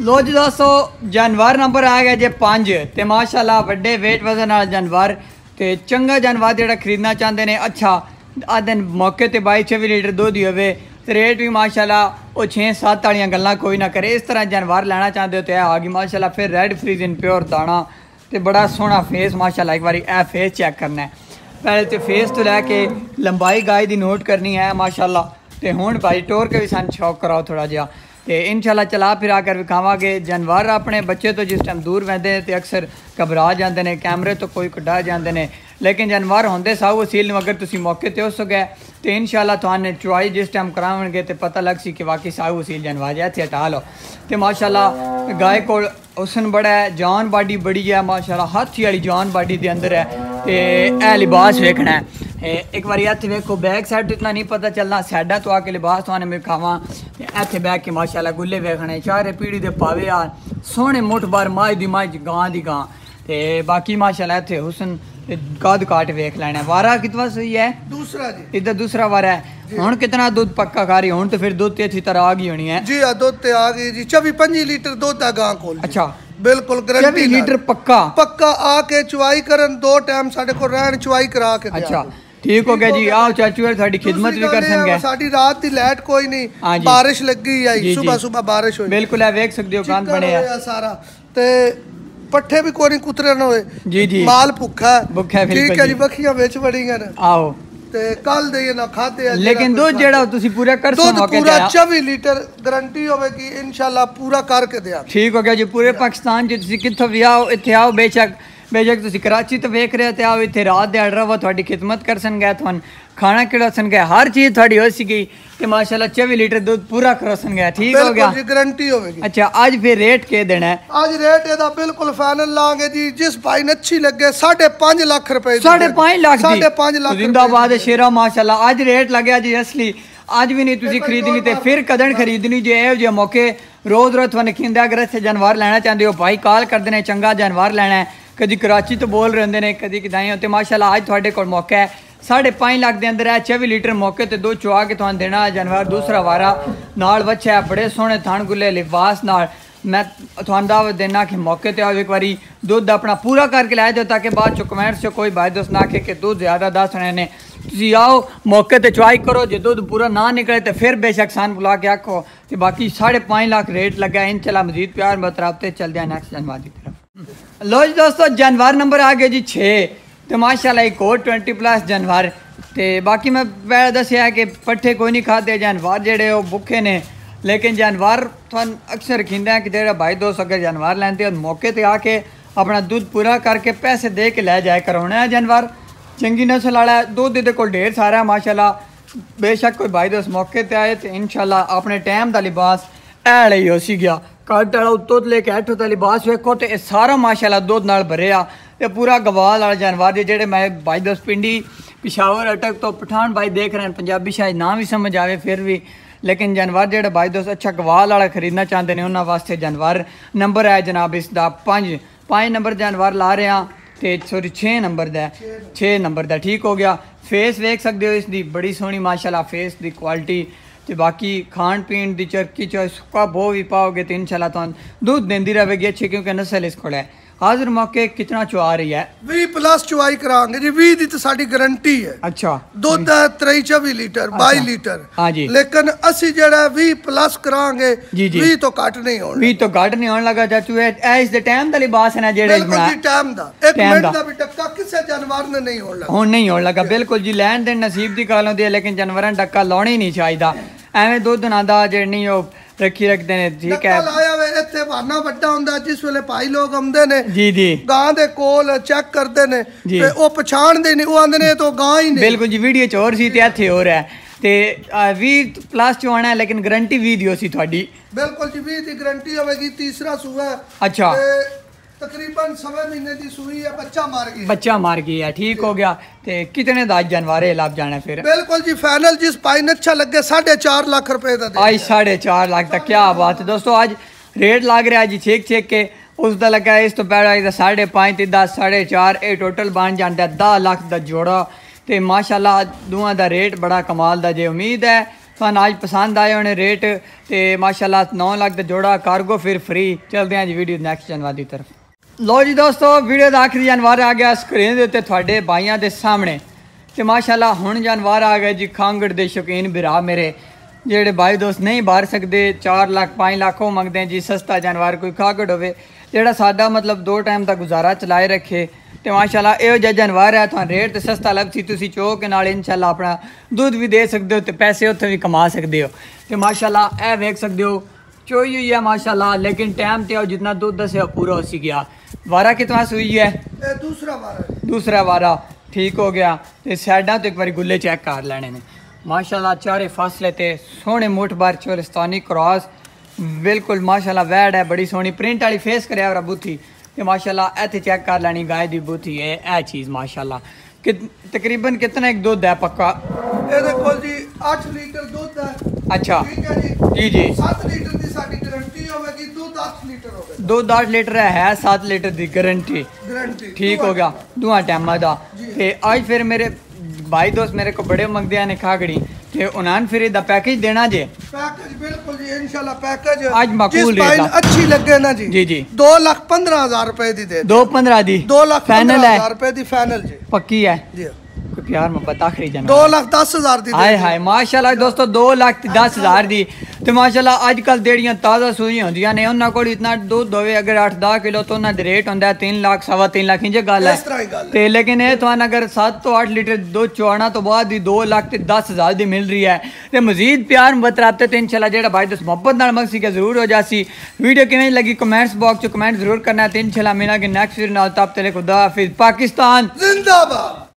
ਲੋ ਜੀ ਦੋਸਤੋ, ਜਾਨਵਰ ਨੰਬਰ ਆ ਗਿਆ ਜੇ 5 ਤੇ ਮਾਸ਼ਾਅੱਲਾ ਵੱਡੇ weight ਵਜ਼ਨ ਨਾਲ ਜਾਨਵਰ ਤੇ ਚੰਗਾ ਜਾਨਵਰ ਜਿਹੜਾ ਖਰੀਦਣਾ ਚਾਹੁੰਦੇ ਨੇ। ਅੱਛਾ ਆ ਦਿਨ ਮੌਕੇ ਤੇ 22 24 ਲੀਟਰ ਦੁੱਧ ਹੀ ਹੋਵੇ ਤੇ ਰੇਟ ਵੀ ਮਾਸ਼ਾਅੱਲਾ ਉਹ 6 7 ਵਾਲੀਆਂ ਗੱਲਾਂ ਕੋਈ ਨਾ ਕਰੇ। ਇਸ ਤਰ੍ਹਾਂ ਜਾਨਵਰ ਲੈਣਾ ਚਾਹੁੰਦੇ ਹੋ ਤੇ ਇਹ ਆ ਗਈ ਮਾਸ਼ਾਅੱਲਾ ਫਿਰ ਰੈਡ ਫਰੀਜ਼ਨ ਪਿਓਰ ਦਾਣਾ ਤੇ ਬੜਾ ਸੋਹਣਾ ਫੇਸ ਮਾਸ਼ਾਅੱਲਾ ਇੱਕ ਵਾਰੀ ਇਹ ਫੇਸ ਚੈੱਕ ਕਰਨਾ ਹੈ। ਪਹਿਲੇ ਤੇ ਫੇਸ ਤੋਂ ਲੈ ਕੇ ਲੰਬਾਈ ਗਾਇ ਦੀ ਨੋਟ ਕਰਨੀ ਹੈ ਮਾਸ਼ਾਅੱਲਾ। ਤੇ ਹੁਣ ਭਾਈ ਟੋਰ ਕੇ ਵੀ ਸਾਨੂੰ ਸ਼ੌਕ ਕਰਾਓ ਥੋੜਾ ਜਿਹਾ। ਤੇ ਇਨਸ਼ਾਅੱਲਾ ਚਲਾ ਫਿਰਾ ਕਰ ਵਿਖਾਵਾਂਗੇ। ਜਾਨਵਰ ਆਪਣੇ ਬੱਚੇ ਤੋਂ ਜਿਸ ਟਾਈਮ ਦੂਰ ਰਹਿੰਦੇ ਨੇ ਤੇ ਅਕਸਰ ਘਬਰਾ ਜਾਂਦੇ ਨੇ, ਕੈਮਰੇ ਤੋਂ ਕੋਈ ਕਢਾ ਜਾਂਦੇ ਨੇ। ਲੇਕਿਨ ਜਾਨਵਰ ਹੁੰਦੇ ਸਾਊ ਵਸੀਲ ਨੂੰ ਅਗਰ ਤੁਸੀਂ ਮੌਕੇ ਤੇ ਹੋ ਸਕੇ ਤੇ ਇਨਸ਼ਾਅੱਲਾ ਤੁਹਾਨੂੰ ਚੁਆਈ ਜਿਸ ਟਾਈਮ ਕਰਾਉਣਗੇ ਤੇ ਪਤਾ ਲੱਗ ਸੀ ਕਿ ਵਾਕਈ ਸਾਊ ਵਸੀਲ ਜਾਨਵਰ ਹੈ ਇੱਥੇ ਹਟਾ ਲਓ ਤੇ ਮਾਸ਼ਾਅੱਲਾ ਗਾਇ ਕੋਲ ਹੁਸਨ ਬੜਾ ਹੈ ਜਾਨ ਬਾਡੀ ਬੜੀ ਹੈ ਮਾਸ਼ਾਅੱਲਾ ਹਾਥੀ ਵਾਲੀ ਜਾਨ ਬਾਡੀ ਦੇ ਅੰਦਰ ਹੈ ਤੇ ਇਹ ਲਿਬਾਸ ਵੇਖਣਾ ਹੈ ਇਹ ਇੱਕ ਵਾਰੀ ਇੱਥੇ ਵੇਖੋ ਬੈਕ ਸਾਈਡ ਤੋਂ ਇਤਨਾ ਨਹੀਂ ਪਤਾ ਚੱਲਣਾ ਸਾਈਡਾਂ ਤੋਂ ਆ ਕੇ ਲਿਬਾਸ ਤੁਹਾਨੂੰ ਮੈਂ ਖਾਵਾਂ ਤੇ ਇੱਥੇ ਬਹਿ ਕੇ ਮਾਸ਼ਾਅੱਲਾ ਗੁੱਲੇ ਵੇਖਣੇ ਚਾਰੇ ਪੀੜੀ ਦੇ ਪਾਵੇ ਆ ਸੋਹਣੇ ਮੁੱਠ ਬਾਰ ਮਾਈ ਦੀ ਮਾਈ ਗਾਂ ਦੀ ਗਾਂ ਤੇ ਬਾਕੀ ਮਾਸ਼ਾਅੱਲਾ ਇੱਥੇ ਹੁਸਨ ਤੇ ਕਾਦ ਕਾਟ ਵੇਖ ਲੈਣਾ। ਵਾਰਾ ਕਿਤਵਾ ਸਹੀ ਹੈ? ਦੂਸਰਾ ਜੀ। ਇਧਰ ਦੂਸਰਾ ਵਾਰਾ ਹੈ। ਹੁਣ ਕਿਤਨਾ ਦੁੱਧ ਪੱਕਾ ਖਾ ਰਹੀ ਹੁਣ ਤੇ ਫਿਰ ਦੁੱਧ ਤੇ ਅੱਛੀ ਤਰ੍ਹਾਂ ਆ ਗਈ ਹੋਣੀ ਹੈ। ਜੀ ਆ ਦੁੱਧ ਤੇ ਆ ਗਈ ਜੀ। 24 25 ਲੀਟਰ ਦੁੱਧ ਆ ਗਾਂ ਕੋਲ। ਅੱਛਾ। ਬਿਲਕੁਲ 24 ਗਰੰਟੀ ਲੀਟਰ ਪੱਕਾ? ਪੱਕਾ ਆ ਕੇ ਚੁਆਈ ਕਰਨ ਦੋ ਟਾਈਮ ਸਾਡੇ ਕੋਲ ਰਹਿਣ ਚੁਆਈ ਕਰਾ ਕੇ ਅੱਛਾ। ਠੀਕ ਹੋ ਗਿਆ ਜੀ। ਆਓ ਚਾਚੂ ਯਾਰ ਸਾਡੀ ਖਿਦਮਤ ਵੀ ਕਰ ਸੰਗੇ ਸਾਡੀ ਰਾਤ ਦੀ ਲਾਈਟ ਕੋਈ ਨਹੀਂ। ਬਾਰਿਸ਼ ਲੱਗੀ ਆਈ। ਸਵੇਰ ਸਵੇਰ ਬਾਰਿਸ਼ ਹੋਈ। ਬਿਲਕੁਲ ਇਹ ਵੇਖ ਸਕਦੇ ਹੋ ਚਿੱਕੜ ਬਣਿਆ। ਸਾਰਾ। ਤੇ ਪੱਠੇ ਵੀ ਕੋਈ ਨਹੀਂ ਕੁਤਰੇ ਨਾ ਹੋਏ ਜੀ, ਜੀ। ਮਾਲ ਭੁੱਖਾ ਹੈ। ਭੁੱਖਾ ਹੈ, ਬਿਲਕੁਲ ਠੀਕ ਹੈ ਜੀ ਜੀ। ਬੱਖੀਆਂ ਵਿੱਚ ਵੜੀਆਂ ਨੇ ਆਓ ਤੇ ਕੱਲ ਦੇ ਇਹ ਨਾ ਖਾਦੇ ਆ ਲੇਕਿਨ ਦੁੱਧ ਜਿਹੜਾ ਤੁਸੀਂ ਪੂਰਾ ਕਰ ਸੋ ਦੁੱਧ ਮੌਕੇ ਤੇ ਪੂਰਾ ਆਇਆ 24 ਲੀਟਰ ਗਾਰੰਟੀ ਹੋਵੇਗੀ ਇਨਸ਼ਾਅੱਲਾ ਪੂਰਾ ਕਰਕੇ ਦਿਆਂ ਠੀਕ ਹੋ ਗਿਆ ਜੀ ਪੂਰੇ ਪਾਕਿਸਤਾਨ 'ਚ ਤੁਸੀਂ ਕਿੱਥੋਂ ਵੀ ਆਓ ਇੱਥੇ ਆਓ ਬੇਸ਼ੱਕ ਬੇਸ਼ੱਕ ਤੁਸੀਂ ਕਰਾਚੀ ਤੋਂ ਵੇਖ ਰਹੇ ਹੋ ਤੇ ਆਓ ਇੱਥੇ ਰਾਤ ਦੇ ਰਹੋ ਤੁਹਾਡੀ ਖਿਦਮਤ ਕਰ ਸੰਗੇ ਤੁਹਾਨੂੰ ਖਾਣਾ ਕਿਹੜਾ ਸੰਗੇ ਹਰ ਚੀਜ਼ ਤੁਹਾਡੀ ਹੋ ਸੀਗੀ ਤੇ ਮਾਸ਼ਾਅੱਲਾ 24 ਲੀਟਰ ਦੁੱਧ ਪੂਰਾ ਕਰ ਸੰਗੇ ਠੀਕ ਹੋ ਗਿਆ? ਬਿਲਕੁਲ ਗਾਰੰਟੀ ਹੋਵੇਗੀ। ਅੱਛਾ ਅੱਜ ਫਿਰ ਰੇਟ ਕੇ ਦੇਣਾ ਹੈ? ਅੱਜ ਰੇਟ ਇਹਦਾ ਬਿਲਕੁਲ ਫਾਈਨਲ ਲਾਂਗੇ ਜੀ ਜਿਸ ਭਾਈ ਨੂੰ ਅੱਛੀ ਲੱਗੇ 5.5 ਲੱਖ ਰੁਪਏ ਦੀ ਸਾਢੇ ਪੰਜ ਲੱਖ ਦੀ? ਸਾਢੇ ਪੰਜ ਲੱਖ ਜ਼ਿੰਦਾਬਾਦ ਸ਼ੇਰਾ ਮਾਸ਼ਾਅੱਲਾ। ਅੱਜ ਰੇਟ ਲੱਗਿਆ ਜੀ ਅਸਲੀ। ਅੱਜ ਵੀ ਨਹੀਂ ਤੁਸੀਂ ਖਰੀਦਣੀ ਤੇ ਫਿਰ ਕਦਣ ਖਰੀਦਣੀ ਜੇ ਇਹੋ ਜਿਹੇ ਮੌਕੇ ਰੋਜ਼ ਰੋਜ਼ ਤੁਹਾਨੂੰ ਕਿੰਦਾ ਅਗਰ ਇੱਥੇ ਜਾਨਵਰ ਲੈਣਾ ਚਾਹੁੰਦੇ ਹੋ ਭਾਈ ਕਾਲ ਕਰਦੇ ਨੇ ਚੰਗਾ ਜਾਨਵਰ ਲੈਣਾ ਕਦੀ ਕਰਾਚੀ ਤੋਂ ਬੋਲ ਰਹੇ ਹੁੰਦੇ ਨੇ ਕਦੀ ਕਿਦਾਈ ਤੇ ਮਾਸ਼ਾਅੱਲਾ ਅੱਜ ਤੁਹਾਡੇ ਕੋਲ ਮੌਕਾ ਹੈ ਸਾਢੇ ਪੰਜ ਲੱਖ ਦੇ ਅੰਦਰ ਹੈ 24 ਲੀਟਰ ਮੌਕੇ ਤੇ ਦੋ ਚੁਆ ਕੇ ਤੁਹਾਨੂੰ ਦੇਣਾ ਹੈ ਜਾਨਵਰ ਦੂਸਰਾ ਵਾਰਾ ਨਾਲ ਬੱਚਾ ਹੈ ਬੜੇ ਸੋਹਣੇ ਥਣ ਗੁੱਲੇ ਲਿਬਾਸ ਨਾਲ ਮੈਂ ਤੁਹਾਨੂੰ ਦਾਵਤ ਦੇਣਾ ਕਿ ਮੌਕੇ ਤੇ ਆਓ ਇੱਕ ਵਾਰੀ ਦੁੱਧ ਆਪਣਾ ਪੂਰਾ ਕਰਕੇ ਲੈ ਜਾਓ ਤਾਂ ਕਿ ਬਾਅਦ ਚ ਕਮੈਂਟਸ 'ਚ ਕੋਈ ਬਾਈ ਦੋਸਤ ਨਾ ਆਖੇ ਕਿ ਦੁੱਧ ਜ਼ਿਆਦਾ ਦੱਸ ਰਹੇ ਨੇ ਤੁਸੀਂ ਆਓ ਮੌਕੇ ਤੇ ਚੁਆਈ ਕਰੋ ਜੇ ਦੁੱਧ ਪੂਰਾ ਨਾ ਨਿਕਲੇ ਤੇ ਫਿਰ ਬੇਸ਼ੱਕ ਸਾਨ ਬੁਲਾ ਕੇ ਆਖੋ ਤੇ ਬਾਕੀ 5.5 ਲੱਖ ਰੇਟ ਲੱਗਾ ਇਨਸ਼ਾਅੱਲਾ ਮਜ਼ੀਦ ਪਿਆਰ ਬਤਰਾਬ ਤੇ ਚੱਲਦੇ ਹਾਂ ਨੈਕਸਟ ਜਾਨਵਰ लो जी दोस्तों, जानवर नंबर आ गए जी छे। तो माशाला एक और ट्वेंटी प्लस जानवर। ते बाकी मैं पैर दस्सेआ कि पट्ठे कोई नहीं खाते, जानवर जेह्ड़े ओह् भुक्खे ने। लेकिन जानवर थान अक्सर खींदा कि जो भाई दोस्त अगर जानवर लैंदे मौके पर आके अपना दूध पूरा करके पैसे दे के लै जाए करवाना जानवर? चंकी नस्ल आला दुद्ध एह्दे कोल ढेर सारा माशाला बेशक कोई भाई दोस्त मौके पर आए तो इन शाला अपने टैम का लिबास है ही उसी गया। ਕੱਟ ਵਾਲਾ ਉੱਤੋਂ ਲੈ ਕੇ ਅੱਠ ਦਾ ਲਿਬਾਸ ਵੇਖੋ ਤੇ ਇਹ ਸਾਰਾ ਮਾਸ਼ਾਅੱਲਾ ਦੁੱਧ ਨਾਲ ਭਰਿਆ। ਤੇ ਪੂਰਾ ਗਵਾਲ ਵਾਲਾ ਜਾਨਵਰ ਜੇ ਜਿਹੜੇ ਮੈਂ ਬਾਈ ਦੋਸਤ ਪਿੰਡੀ, ਪਿਸ਼ਾਵਰ ਅਟਕ ਤੋਂ ਪਠਾਨ ਬਾਈ ਦੇਖ ਰਹੇ ਹਨ, ਪੰਜਾਬੀ ਸ਼ਾਇਦ ਨਾ ਵੀ ਸਮਝ ਆਵੇ ਫਿਰ ਵੀ। ਲੇਕਿਨ ਜਾਨਵਰ ਜਿਹੜਾ ਬਾਈ ਦੋਸਤ ਅੱਛਾ ਗਵਾਲ ਵਾਲਾ ਖਰੀਦਣਾ ਚਾਹੁੰਦੇ ਨੇ, ਉਹਨਾਂ ਵਾਸਤੇ ਜਾਨਵਰ ਨੰਬਰ ਹੈ ਜਨਾਬ ਇਸ ਦਾ 5 5 ਨੰਬਰ ਜਾਨਵਰ ਲਾ ਰਹੇ ਹਾਂ ਤੇ ਸੋਰੀ 6 ਨੰਬਰ ਦਾ 6 ਨੰਬਰ ਦਾ ਠੀਕ ਹੋ ਗਿਆ। ਫੇਸ ਵੇਖ ਸਕਦੇ ਹੋ ਇਸ ਦੀ ਬੜੀ ਸੋਹਣੀ ਮਾਸ਼ਾਅੱਲਾ ਫੇਸ ਦੀ ਕੁਆਲਿਟੀ ਤੇ ਬਾਕੀ ਖਾਣ ਪੀਣ ਦੀ ਚਰਕੀ ਚੋਂ ਸੁੱਕਾ ਬੋ ਵੀ ਪਾਓਗੇ ਤੇ ਇਨਸ਼ਾਅੱਲਾ ਤੁਹਾਨੂੰ ਦੁੱਧ ਦਿੰਦੀ ਰਹੇਗੀ ਅੱਛੇ, ਕਿਉਂਕਿ ਨਸਲ ਇਸ ਕੋਲ ਹੈ। ਹਾਜ਼ਰ ਮੌਕੇ ਕਿਤਨਾ ਚੁਆ ਰਹੀ ਹੈ? 20 ਪਲੱਸ ਚੁਆਈ ਕਰਾਂਗੇ ਜੀ 20 ਦੀ ਤਾਂ ਸਾਡੀ ਗਾਰੰਟੀ ਹੈ। ਅੱਛਾ। ਦੁੱਧ ਹੈ 23 24 ਲੀਟਰ 22 ਅੱਛਾ। ਲੀਟਰ। ਹਾਂ ਜੀ। ਲੇਕਿਨ ਅਸੀਂ ਜਿਹੜਾ 20 ਪਲੱਸ ਕਰਾਂਗੇ ਜੀ, ਜੀ। 20 ਤੋਂ ਘੱਟ ਨਹੀਂ ਹੋਣਾ ਵੀ ਤੋਂ ਘੱਟ ਨਹੀਂ ਆਉਣ ਲੱਗਾ ਚਾਚੂ ਇਹ ਇਸ ਦੇ ਟਾਈਮ ਦਾ ਲਿਬਾਸ ਹੈ ਨਾ ਜਿਹੜੇ ਬਿਲਕੁਲ ਬਣਾ ਜੀ ਟਾਈਮ ਦਾ। ਇੱਕ ਮਿੰਟ ਦਾ। ਦਾ ਵੀ ਟੱਕਾ ਕਿਸੇ ਜਾਨਵਰ ਨੇ ਨਹੀਂ ਹੋਣ ਲੱਗਾ। ਹੁਣ ਨਹੀਂ ਹੋਣ ਲੱਗਾ। ਬਿਲਕੁਲ ਜੀ ਲੈਣ ਦੇਣ ਨਸੀਬ ਦੀ ਗੱਲ ਹੁੰਦੀ ਹੈ ਲੇਕਿਨ ਜਾਨਵਰਾਂ ਨੂੰ ਡੱਕਾ ਲਾਉਣਾ ਹੀ ਨਹੀਂ ਚਾਹੀਦਾ। ਐਵੇਂ ਦੁੱਧ ਨਾ ਦਾ ਜਿਹੜੇ ਉਹ ਰੱਖੀ ਰੱਖਦੇ ਨੇ ਠੀਕ ਹੈ। ਲਾਇਆ ਵੇ ਇੱਥੇ ਬਹਾਨਾ ਵੱਡਾ ਹੁੰਦਾ ਜਿਸ ਵੇਲੇ ਭਾਈ ਲੋਕ ਆਉਂਦੇ ਨੇ ਜੀ ਜੀ। ਗਾਂ ਦੇ ਕੋਲ ਚੈੱਕ ਕਰਦੇ ਨੇ। ਤੇ ਉਹ ਪਛਾਣਦੇ ਨਹੀਂ ਉਹ ਆਂਦੇ ਨੇ ਤਾਂ ਗਾਂ ਹੀ ਨਹੀਂ। ਬਿਲਕੁਲ ਜੀ ਵੀਡੀਓ ਚ ਹੋਰ ਸੀ ਤੇ ਇੱਥੇ ਹੋਰ ਹੈ। ਤੇ ਅਹ, 20 ਪਲੱਸ ਚ ਆਉਣਾ ਹੈ ਲੇਕਿਨ ਗਾਰੰਟੀ ਵੀਡੀਓ ਸੀ ਤੁਹਾਡੀ। ਬਿਲਕੁਲ ਜੀ 20 ਦੀ ਗਾਰੰਟੀ ਹੋਵੇਗੀ ਤੀਸਰਾ ਸੂਆ ਅੱਛਾ। ਤੇ ਤਕਰੀਬਨ ਸਵਾ ਮਹੀਨੇ ਦੀ ਸੂਈ ਹੈ ਬੱਚਾ ਮਰ ਗਿਆ ਬੱਚਾ ਮਰ ਗਿਆ ਠੀਕ ਹੋ ਗਿਆ ਤੇ ਕਿਤਨੇ ਦਾ ਜਾਨਵਰ ਇਹ ਲੱਭ ਜਾਣਾ ਫਿਰ ਬਿਲਕੁਲ ਜੀ ਫਾਈਨਲ ਜਿਸ ਪਾਈਨ ਅੱਛਾ ਲੱਗੇ 4.5 ਲੱਖ ਰੁਪਏ ਦਾ ਦੇ ਅੱਜ 4.5 ਲੱਖ ਤੱਕ ਕੀ ਬਾਤ ਹੈ ਦੋਸਤੋ ਅੱਜ रेट लग रहा है जी छेक ठीक के। उसका लगे इस तो पहला साढ़े पाँच तो दस साढ़े चार ये टोटल बन जाता है दह लख का जोड़ा। तो माशाला दोवों का रेट बड़ा कमाल का जे उम्मीद है। तो अज पसंद आए उन्हें रेट। तो माशाला नौ लख का जोड़ा कारगो फिर फ्री चलते हैं जी वीडियो नैक्सट की तरफ़। ਲੋ ਜੀ ਦੋਸਤੋ, ਵੀਡੀਓ ਦਾ ਆਖਰੀ ਜਾਨਵਰ ਆ ਗਿਆ ਸਕਰੀਨ ਦੇ ਉੱਤੇ ਤੁਹਾਡੇ ਬਾਈਆਂ ਦੇ ਸਾਹਮਣੇ। ਤੇ ਮਾਸ਼ਾਅੱਲਾ, ਹੁਣ ਜਾਨਵਰ ਆ ਗਏ ਜੀ ਖਾਂਗੜ ਦੇ ਸ਼ੌਕੀਨ ਬਿਰਾ ਮੇਰੇ, ਜਿਹੜੇ ਬਾਈ ਦੋਸਤ ਨਹੀਂ ਬਾਹਰ ਸਕਦੇ 4 ਲੱਖ 5 ਲੱਖ ਉਹ ਮੰਗਦੇ ਜੀ, ਸਸਤਾ ਜਾਨਵਰ ਕੋਈ ਖਾਂਗੜ ਹੋਵੇ, ਜਿਹੜਾ ਸਾਡਾ ਮਤਲਬ ਦੋ ਟਾਈਮ ਦਾ ਗੁਜ਼ਾਰਾ ਚਲਾਏ ਰੱਖੇ। ਤੇ ਮਾਸ਼ਾਅੱਲਾ, ਇਹੋ ਜਿਹਾ ਜਾਨਵਰ ਹੈ ਤੁਹਾਨੂੰ ਰੇਟ ਤੇ ਸਸਤਾ ਲੱਭ ਸੀ ਤੁਸੀਂ ਚੋ ਕੇ ਨਾਲ ਇਨਸ਼ਾਅੱਲਾ ਆਪਣਾ ਦੁੱਧ ਵੀ ਦੇ ਸਕਦੇ ਹੋ ਤੇ ਪੈਸੇ ਉੱਥੇ ਵੀ ਕਮਾ ਸਕਦੇ ਹੋ। ਤੇ ਮਾਸ਼ਾਅੱਲਾ, ਇਹ ਵੇਖ ਸਕਦੇ ਹੋ, ਚੋਈ ਹੋਈ ਹੈ ਮਾਸ਼ਾਅੱਲਾ, ਲੇਕਿਨ ਟਾਈਮ ਤੇ ਉਹ ਜਿੰਨਾ ਦੁੱਧ ਦਸਿਆ, ਪੂਰਾ ਹੋ ਸੀ ਗਿਆ। वारा कितना सूई है दूसरा वारा दूसरा वारा ठीक हो गया तो सैडा तो एक बार गुले चेक कर लेने माशाला चारे फासले ते सोने मुठ बार चोलिस्तानी क्रॉस बिल्कुल माशाला वैड है बड़ी सोहनी प्रिंट वाली फेस करे बूथी तो माशाला इत चेक कर लैनी गाय की बूथी है ए चीज़ माशाला कि तकरीबन कितना एक दुद्ध है पक्का अच्छा जी जी लाख लीटर हो गया दो लाख लीटर है सात लीटर दी गारंटी गारंटी ठीक हो गया दूआ टैमा दा ते आज फिर मेरे भाई दोस्त मेरे को बड़े मंगदे ने खागड़ी ਤੇ ਉਹਨਾਂ ਫਿਰ ਇਹਦਾ ਪੈਕੇਜ ਦੇਣਾ ਜੇ ਪੈਕੇਜ ਬਿਲਕੁਲ ਜੀ ਇਨਸ਼ਾਅੱਲਾ ਪੈਕੇਜ ਅੱਜ ਮਕਬੂਲ ਰੇਟ ਦਾ ਅੱਛੀ ਲੱਗੇ ਨਾ ਜੀ ਜੀ ਜੀ 2 ਲੱਖ 15000 ਰੁਪਏ ਦੀ ਦੇ 2 15 ਦੀ 2 ਲੱਖ ਫਾਈਨਲ ਹੈ 1000 ਰੁਪਏ ਦੀ ਫਾਈਨਲ ਜੀ ਪੱਕੀ ਹੈ ਜੀ ਕੋਈ ਪਿਆਰ ਮੁਹੱਬਤ ਆਖਰੀ ਜਾਨਾ 2 ਲੱਖ 10000 ਦੀ ਹਾਏ ਹਾਏ ਮਾਸ਼ਾਅੱਲਾ ਦੋਸਤੋ 2 ਲੱਖ 10000 ਦੀ ਤੇ ਮਾਸ਼ਾਅੱਲਾ ਅੱਜ ਕੱਲ ਜਿਹੜੀਆਂ ਤਾਜ਼ਾ ਸੂਈਆਂ ਹੁੰਦੀਆਂ ਨੇ ਉਹਨਾਂ ਕੋਲ ਇਤਨਾ ਦੁੱਧ ਹੋਵੇ ਅਗਰ 8-10 ਕਿਲੋ ਤੋਂ ਉਹਨਾਂ ਦੇ ਰੇਟ ਹੁੰਦਾ 3 ਲੱਖ ਸਵਾ 3 ਲੱਖ ਇੰਜ ਗੱਲ ਹੈ ਇਸ ਤਰ੍ਹਾਂ ਹੀ ਗੱਲ ਹੈ। ਤੇ ਲੇਕਿਨ ਇਹ ਤੁਹਾਨੂੰ ਅਗਰ 7 ਤੋਂ 8 ਲੀਟਰ ਦੁੱਧ ਚੁਆਣਾ ਤੋਂ ਬਾਅਦ ਦੀ 2 ਲੱਖ ਤੇ 10000 ਦੀ ਮਿਲ ਰਹੀ ਹੈ ਤੇ ਮਜ਼ੀਦ ਪਿਆਰ ਮੁਹੱਬਤ ਰਾਬਤੇ ਤੇ ਇਨਸ਼ਾਅੱਲਾ ਜਿਹੜਾ ਭਾਈ ਦੋਸਤ ਮੁਹੱਬਤ ਨਾਲ ਮੰਗਸੀ ਕੇ ਜ਼ਰੂਰ ਹੋ ਜਾਸੀ ਵੀਡੀਓ ਕਿਵੇਂ ਲੱਗੀ ਕਮੈਂਟਸ ਬਾਕਸ ਚ ਕਮੈਂਟ ਜ਼ਰੂਰ ਕਰਨਾ ਤੇ ਇਨਸ਼ਾਅੱਲਾ ਮਿਲਾਂਗੇ ਨੈਕਸਟ ਵੀਡੀਓ ਨਾਲ ਤਬ ਤੱਕ ਖੁਦਾ ਹਾਫਿਜ਼ ਪਾਕਿਸਤਾਨ ਜ਼ਿੰਦਾਬਾਦ